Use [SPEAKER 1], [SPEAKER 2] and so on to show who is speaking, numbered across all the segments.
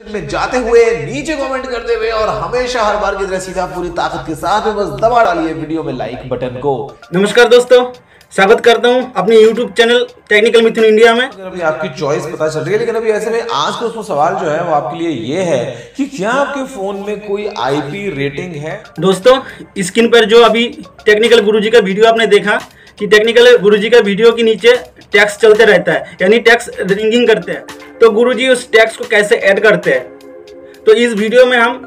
[SPEAKER 1] में जाते हुए नीचे कमेंट करते हुए और हमेशा हर बार की तरह सीधा पूरी ताकत के साथ में बस दबा डालिए वीडियो में लाइक बटन को।
[SPEAKER 2] नमस्कार दोस्तों स्वागत करता हूँ अपने YouTube channel technical Mithun India में।
[SPEAKER 1] अगर अभी आपकी चॉइस पता चल रही है लेकिन अभी ऐसे में आज का उसमें सवाल जो है वो आपके लिए ये है कि क्या आपके फ़ोन में कोई आईपी रेटिंग है?
[SPEAKER 2] दोस्तों स्क्रीन पर जो अभी टेक्निकल गुरुजी का वीडियो आपने देखा कि टेक्निकल गुरुजी का वीडियो के नीचे टैक्स चलते रहता है यानी टैक्स रिंगिंग करते हैं। तो गुरुजी उस टैक्स को कैसे ऐड करते हैं? तो इस वीडियो में हम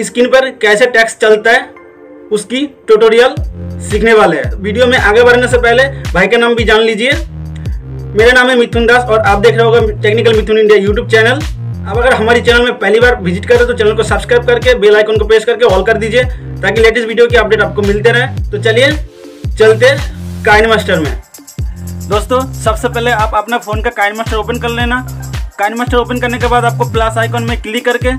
[SPEAKER 2] स्क्रीन पर कैसे टैक्स चलता है, उसकी ट्यूटोरियल सीखने वाले हैं। वीडियो में आगे बढ़ने से पहले भाई का नाम भी जान लीजिए। मेरा नाम है मिथुन दास और आप देख रहे होगा technical Mithun India YouTube channel. अब अगर हमारे चैनल में पहली बार विज़िट करें तो चैनल को सब्सक्राइब करके बेल आइकन को प्रेस करके ऑल कर दीजिए, ताकि लेटेस्ट वीडियो की अपडेट आपको मिलते रहे। तो चलिए, चलते काइन मास्टर में। दोस्तों, सबसे पहले आप अपना फ़ोन का काइन मास्टर ओपन कर लेना। काइन मास्टर ओपन करने के बाद आपको प्लस आइकन में क्लिक करके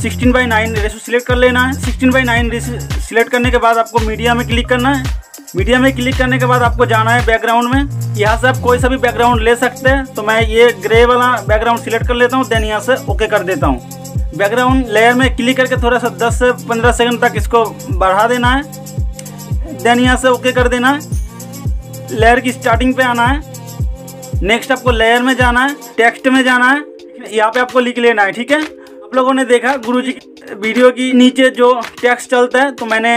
[SPEAKER 2] 16 बाई नाइन रेशो सिलेक्ट कर लेना है। 16 बाई नाइन सिलेक्ट करने के बाद आपको मीडिया में क्लिक करना है। मीडिया में क्लिक करने के बाद आपको जाना है बैकग्राउंड में। यहाँ से आप कोई सा भी बैकग्राउंड ले सकते हैं तो मैं ये ग्रे वाला बैकग्राउंड सिलेक्ट कर लेता हूँ देन यहाँ से ओके कर देता हूँ। बैकग्राउंड लेयर में क्लिक करके थोड़ा सा 10 से 15 सेकंड तक इसको बढ़ा देना है। देन यहाँ से ओके कर देना है। लेयर की स्टार्टिंग पे आना है। नेक्स्ट आपको लेयर में जाना है टेक्स्ट में जाना है, यहाँ पे आपको लिख लेना है, ठीक है? आप लोगों ने देखा, गुरुजी की वीडियो की नीचे जो टेक्स्ट चलता है तो मैंने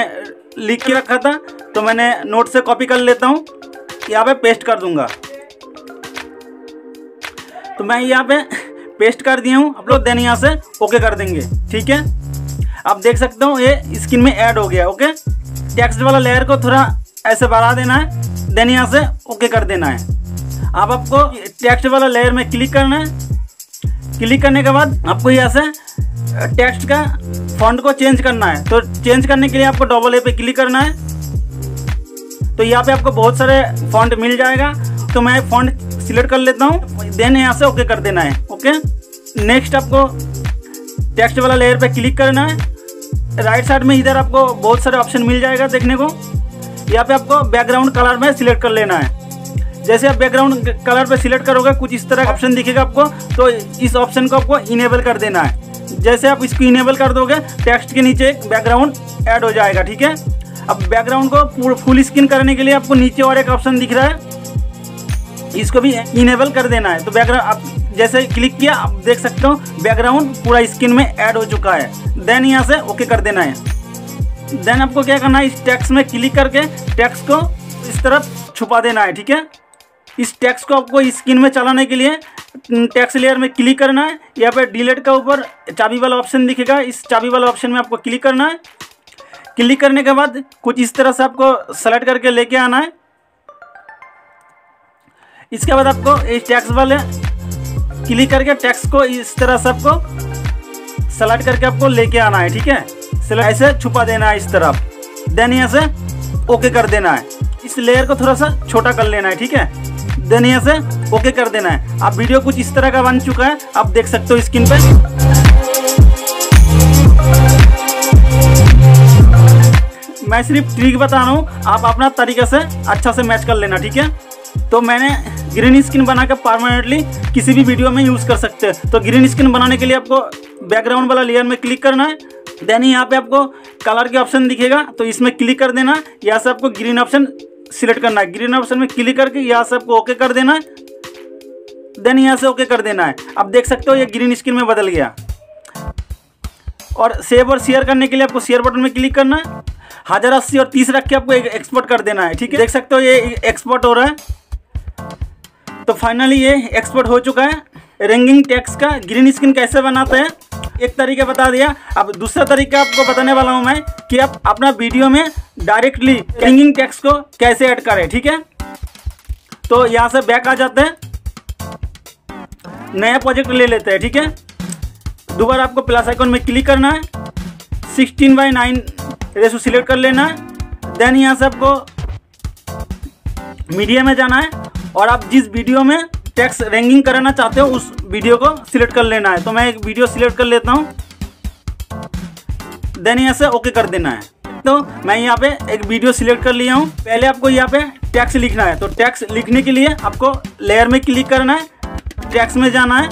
[SPEAKER 2] लिख के रखा था तो मैंने नोट से कॉपी कर लेता हूँ, यहाँ पे पेस्ट कर दूँगा। तो मैं यहाँ पे पेस्ट कर दिया हूँ, आप लोग देन यहाँ से ओके कर देंगे, ठीक है? आप देख सकते हो, ये स्क्रीन में ऐड हो गया ओके टेक्स्ट वाला लेयर को थोड़ा ऐसे बढ़ा देना है देन यहाँ से ओके कर देना है। अब आपको टेक्स्ट वाला लेयर में क्लिक करना है। क्लिक करने के बाद आपको यहाँ से टेक्स्ट का फॉन्ट को चेंज करना है। तो चेंज करने के लिए आपको डबल ए पे क्लिक करना है। तो यहाँ पे आपको बहुत सारे फॉन्ट मिल जाएगा। तो मैं फॉन्ट सिलेक्ट कर लेता हूँ। देन यहाँ से ओके कर देना है। ओके नेक्स्ट आपको टेक्स्ट वाला लेयर पे क्लिक करना है। राइट साइड में इधर आपको बहुत सारे ऑप्शन मिल जाएगा देखने को। यहाँ पे आपको बैकग्राउंड कलर में सिलेक्ट कर लेना है। जैसे आप बैकग्राउंड कलर पे सिलेक्ट करोगे, कुछ इस तरह का ऑप्शन दिखेगा आपको तो इस ऑप्शन को आपको इनेबल कर देना है। जैसे आप इसको इनेबल कर दोगे टेक्स्ट के नीचे बैकग्राउंड ऐड हो जाएगा, ठीक है? अब बैकग्राउंड को फुल स्क्रीन करने के लिए आपको नीचे और एक ऑप्शन दिख रहा है। इसको भी इनेबल कर देना है। तो बैकग्राउंड आप जैसे क्लिक किया, आप देख सकते हो बैकग्राउंड पूरा स्क्रीन में ऐड हो चुका है। देन यहाँ से ओके कर देना है। देन आपको क्या करना है, इस टेक्स्ट में क्लिक करके टेक्स्ट को इस तरफ़ छुपा देना है, ठीक है? इस टैक्स को आपको स्क्रीन में चलाने के लिए टैक्स लेयर में क्लिक करना है। यहाँ पे डिलेट का ऊपर चाबी वाला ऑप्शन दिखेगा। इस चाबी वाला ऑप्शन में आपको क्लिक करना है। क्लिक करने के बाद कुछ इस तरह से आपको सेलेक्ट करके लेके आना है। इसके बाद आपको इस टैक्स वाले क्लिक करके टैक्स को इस तरह से आपको सेलेक्ट करके आपको लेके आना है, ठीक है? ऐसे छुपा देना है इस तरफ़ देन यहाँ से ओके कर देना है। इस लेयर को थोड़ा सा छोटा कर लेना है, ठीक है? देन यहाँ से ओके कर देना है। आप वीडियो कुछ इस तरह का बन चुका है। आप देख सकते हो स्क्रीन पे। मैं सिर्फ़ ट्रिक बता रहा हूँ। आप अपना तरीके से अच्छा से मैच कर लेना, ठीक है? तो मैंने ग्रीन स्क्रीन बना कर परमानेंटली किसी भी वीडियो में यूज़ कर सकते हैं। तो ग्रीन स्क्रीन बनाने के लिए आपको बैकग्राउंड वाला लेयर में क्लिक करना है। देन यहाँ पे आपको कलर के ऑप्शन दिखेगा। तो इसमें क्लिक कर देना। यहाँ से आपको ग्रीन ऑप्शन सिलेक्ट करना है। ग्रीन ऑप्शन में क्लिक करके यहाँ से आपको ओके कर देना है। देन यहाँ से ओके कर देना है। अब देख सकते हो ये ग्रीन स्क्रीन में बदल गया। और सेव और शेयर करने के लिए आपको शेयर बटन में क्लिक करना है। हज़ार अस्सी और तीस रख के आपको एक एक्सपोर्ट कर देना है, ठीक है? देख सकते हो ये एक्सपोर्ट हो रहा है। तो फाइनली ये एक्सपोर्ट हो चुका है। रेंगिंग टैक्स का ग्रीन स्क्रीन कैसे बनाते हैं? एक तरीका बता दिया। अब दूसरा तरीका आपको बताने वाला हूँ मैं कि आप अपना वीडियो में डायरेक्टली रिंगिंग टैक्स को कैसे ऐड करें, ठीक है? तो यहाँ से बैक आ जाते हैं। नया प्रोजेक्ट ले लेते हैं, ठीक है? दोबारा आपको प्लस आइकन में क्लिक करना है। Sixteen by nine ratio select कर लेना है। देन यहाँ से आपको मीडिया में जाना है। और आप जिस वीडियो में टैक्स रैंकिंग कराना चाहते हो, उस वीडियो को सिलेक्ट कर लेना है। तो मैं एक वीडियो सिलेक्ट कर लेता हूँ। देन यहाँ से ओके कर देना है। तो मैं यहाँ पे एक वीडियो सिलेक्ट कर लिया हूँ। पहले आपको यहाँ पे टैक्स लिखना है। तो टैक्स लिखने के लिए आपको लेयर में क्लिक करना है। टैक्स में जाना है।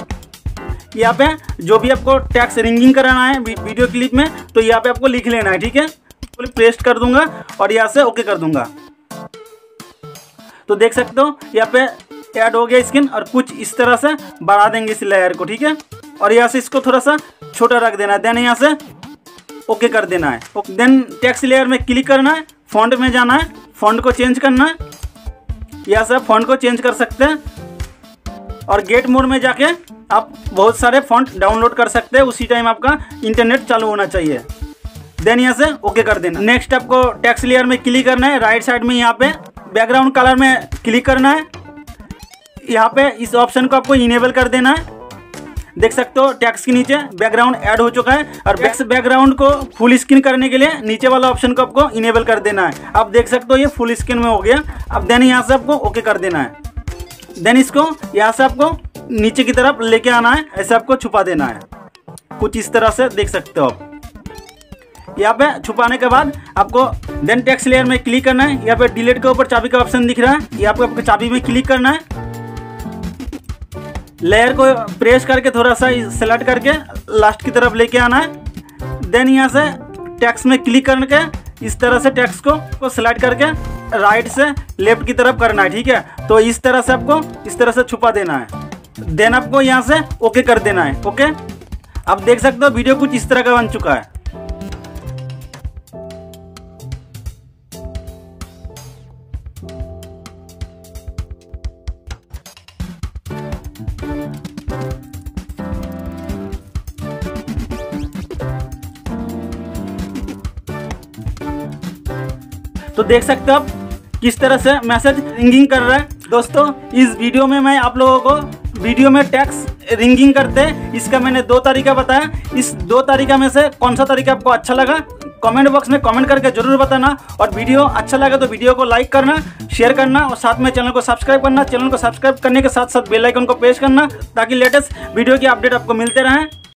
[SPEAKER 2] यहाँ पे जो भी आपको टैक्स रिंगिंग कराना है वीडियो क्लिप में तो यहाँ पे आपको लिख लेना है, ठीक है? पेस्ट कर दूँगा और यहाँ से ओके कर दूँगा। तो देख सकते हो, यहाँ पे ऐड हो गया स्किन और कुछ इस तरह से बढ़ा देंगे इस लेयर को, ठीक है? और यहाँ से इसको थोड़ा सा छोटा रख देना है। देन यहाँ से ओके कर देना है। देन टेक्स्ट लेयर में क्लिक करना है फॉन्ट में जाना है फॉन्ट को चेंज करना है। यहाँ से फॉन्ट को चेंज कर सकते हैं। और गेट मोड में जाके आप बहुत सारे फॉन्ट डाउनलोड कर सकते हैं। उसी टाइम आपका इंटरनेट चालू होना चाहिए। देन यहाँ से ओके कर देना। नेक्स्ट आपको टेक्स्ट लेयर में क्लिक करना है। राइट साइड में यहाँ पे बैकग्राउंड कलर में क्लिक करना है। यहाँ पे इस ऑप्शन को आपको इनेबल कर देना है। देख सकते हो टैक्स के नीचे बैकग्राउंड ऐड हो चुका है और बैक्स बैकग्राउंड को फुल स्क्रीन करने के लिए नीचे वाला ऑप्शन को आपको इनेबल कर देना है। आप देख सकते हो ये फुल स्क्रीन में हो गया। अब देन यहाँ से आपको ओके कर देना है। देन इसको यहाँ से आपको नीचे की तरफ़ लेके आना है ऐसे आपको छुपा देना है। कुछ इस तरह से देख सकते हो आप। यहाँ पे छुपाने के बाद आपको देन टेक्स्ट लेयर में क्लिक करना है। यहाँ पे डिलीट के ऊपर चाबी का ऑप्शन दिख रहा है। यहाँ पे आपको चाबी में क्लिक करना है। लेयर को प्रेस करके थोड़ा सा सेलेक्ट करके लास्ट की तरफ़ लेके आना है। देन यहाँ से टैक्स में क्लिक करके इस तरह से टैक्स को, को सिलेक्ट करके राइट से लेफ़्ट की तरफ़ करना है ठीक है? तो इस तरह से आपको इस तरह से छुपा देना है। देन आपको यहाँ से ओके कर देना है ओके आप देख सकते हो वीडियो कुछ इस तरह का बन चुका है। तो देख सकते हो आप किस तरह से मैसेज रिंगिंग कर रहा है। दोस्तों, इस वीडियो में मैं आप लोगों को वीडियो में टैक्स रिंगिंग करते, इसका मैंने दो तरीका बताया। इस दो तरीका में से कौन सा तरीका आपको अच्छा लगा, कमेंट बॉक्स में कमेंट करके ज़रूर बताना। और वीडियो अच्छा लगा तो वीडियो को लाइक करना, शेयर करना और साथ में चैनल को सब्सक्राइब करना। चैनल को सब्सक्राइब करने के साथ साथ बेल आइकन को प्रेस करना, ताकि लेटेस्ट वीडियो की अपडेट आपको मिलते रहें।